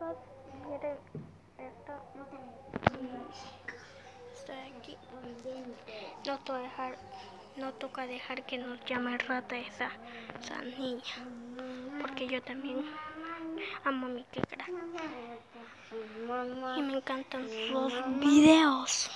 Miren esto. Estoy aquí. No toca dejar, no toca dejar que nos llame rata esa, esa niña. Porque yo también amo a mi tigra. Y me encantan sus videos.